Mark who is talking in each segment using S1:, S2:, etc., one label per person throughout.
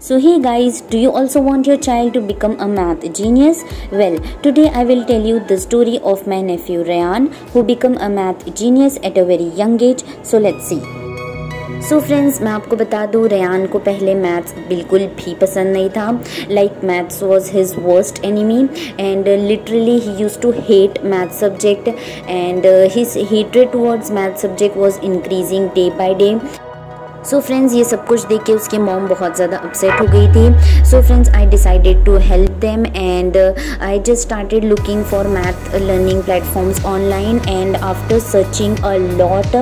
S1: So hey guys, do you also want your child to become a math genius? Well, today I will tell you the story of my nephew Rayan who became a math genius at a very young age. So let's see. So so friends मैं आपको बता दूँ Ryan को पहले maths बिल्कुल भी पसंद नहीं था like maths was his worst enemy and literally he use to hate math subject and his hatred towards math subject was increasing day by day so so friends ये सब कुछ देख के उसके मॉम बहुत ज़्यादा अपसेट हो गई थी। So friends I decided to help them and I just started looking for math learning platforms online and after searching a lot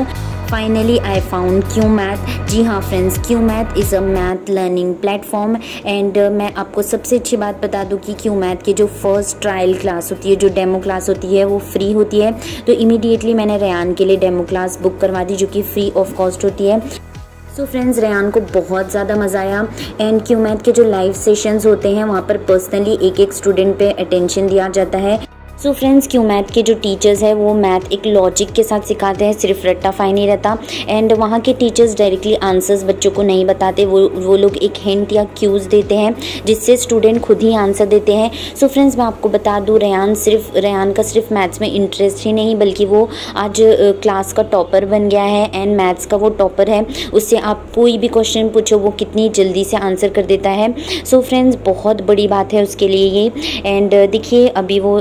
S1: finally I found Q math जी हाँ friends Q math is a math learning platform and मैं आपको सबसे अच्छी बात बता दूँ कि Q math की जो फ़र्स्ट ट्रायल क्लास होती है, जो डेमो क्लास होती है, वो फ्री होती है। तो इमीडिएटली मैंने रेयान के लिए डेमो क्लास बुक करवा दी, जो कि फ्री ऑफ़ कॉस्ट होती है। सो फ्रेंड्स रेहान को बहुत ज़्यादा मज़ा आया एंड क्यू मैथ के जो लाइव सेशंस होते हैं, वहाँ पर पर्सनली एक एक स्टूडेंट पे अटेंशन दिया जाता है। सो फ्रेंड्स क्यों मैथ के जो टीचर्स हैं, वो मैथ एक लॉजिक के साथ सिखाते हैं, सिर्फ़ रट्टाफाई नहीं रहता। एंड वहाँ के टीचर्स डायरेक्टली आंसर्स बच्चों को नहीं बताते, वो वो लोग एक हिंट या क्यूज़ देते हैं, जिससे स्टूडेंट खुद ही आंसर देते हैं। सो so फ्रेंड्स मैं आपको बता दूँ रेयान सिर्फ़ रेयान का सिर्फ़ मैथ्स में इंटरेस्ट ही नहीं, बल्कि वो आज क्लास का टॉपर बन गया है एंड मैथ्स का वो टॉपर है। उससे आप कोई भी क्वेश्चन पूछो, वो कितनी जल्दी से आंसर कर देता है। सो so फ्रेंड्स बहुत बड़ी बात है उसके लिए ये। एंड देखिए, अभी वो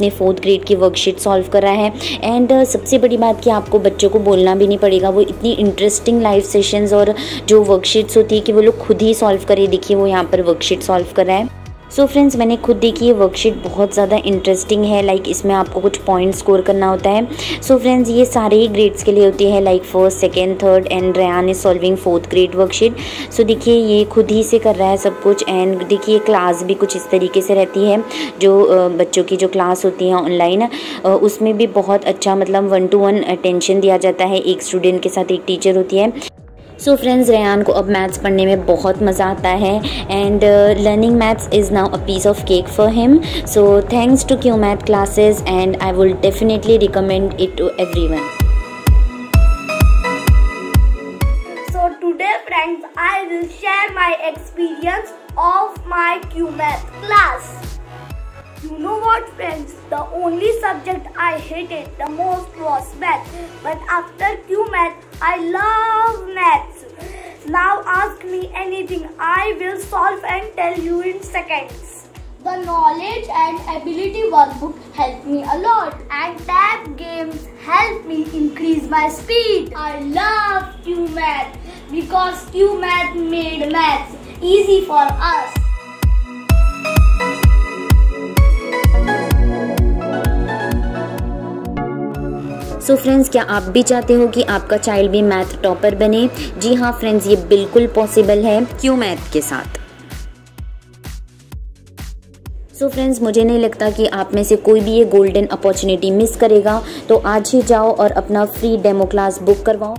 S1: अपने फोर्थ ग्रेड की वर्कशीट सॉल्व कर रहा है। एंड uh, सबसे बड़ी बात कि आपको बच्चों को बोलना भी नहीं पड़ेगा। वो इतनी इंटरेस्टिंग लाइव सेशंस और जो वर्कशीट्स होती है कि वो लोग खुद ही सॉल्व करें। देखिए वो यहाँ पर वर्कशीट सॉल्व कर रहा है। सो so फ्रेंड्स मैंने खुद देखी ये वर्कशीट बहुत ज़्यादा इंटरेस्टिंग है। लाइक like, इसमें आपको कुछ पॉइंट स्कोर करना होता है। सो so फ्रेंड्स ये सारे ही ग्रेड्स के लिए होती है। Like first second third and Ryan is solving fourth grade worksheet so देखिए, ये खुद ही से कर रहा है सब कुछ। एंड देखिए क्लास भी कुछ इस तरीके से रहती है, जो बच्चों की जो क्लास होती है ऑनलाइन उसमें भी बहुत अच्छा मतलब वन टू वन अटेंशन दिया जाता है। एक स्टूडेंट के साथ एक टीचर होती है। सो फ्रेंड्स रेयान को अब मैथ्स पढ़ने में बहुत मज़ा आता है and learning maths is now a piece of cake for him so thanks to Q math classes and I will definitely recommend it to everyone
S2: today friends, I will share my experience of my QMath class. You know what friends, the only subject I hated the most was math. But after QMath, I love maths. Now ask me anything, I will solve and tell you in seconds. The knowledge and ability workbook helped me a lot and tab games help me increase my speed. I love QMath because QMath made maths easy for us.
S1: So friends क्या आप भी चाहते हो कि आपका child भी math topper बने? जी हाँ फ्रेंड्स ये बिल्कुल पॉसिबल है। क्यों मैथ के साथ? सो so फ्रेंड्स मुझे नहीं लगता कि आप में से कोई भी ये गोल्डन अपॉर्चुनिटी मिस करेगा। तो आज ही जाओ और अपना फ्री डेमो क्लास बुक करवाओ।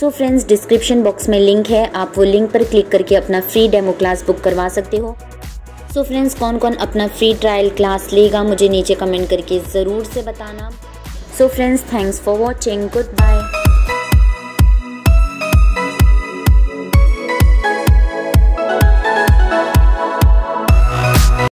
S1: सो फ्रेंड्स डिस्क्रिप्शन बॉक्स में लिंक है। आप वो लिंक पर क्लिक करके अपना फ्री डेमो क्लास बुक करवा सकते हो। सो so फ्रेंड्स कौन कौन अपना फ्री ट्रायल क्लास लेगा, मुझे नीचे कमेंट करके ज़रूर से बताना। So friends, thanks for watching. Goodbye.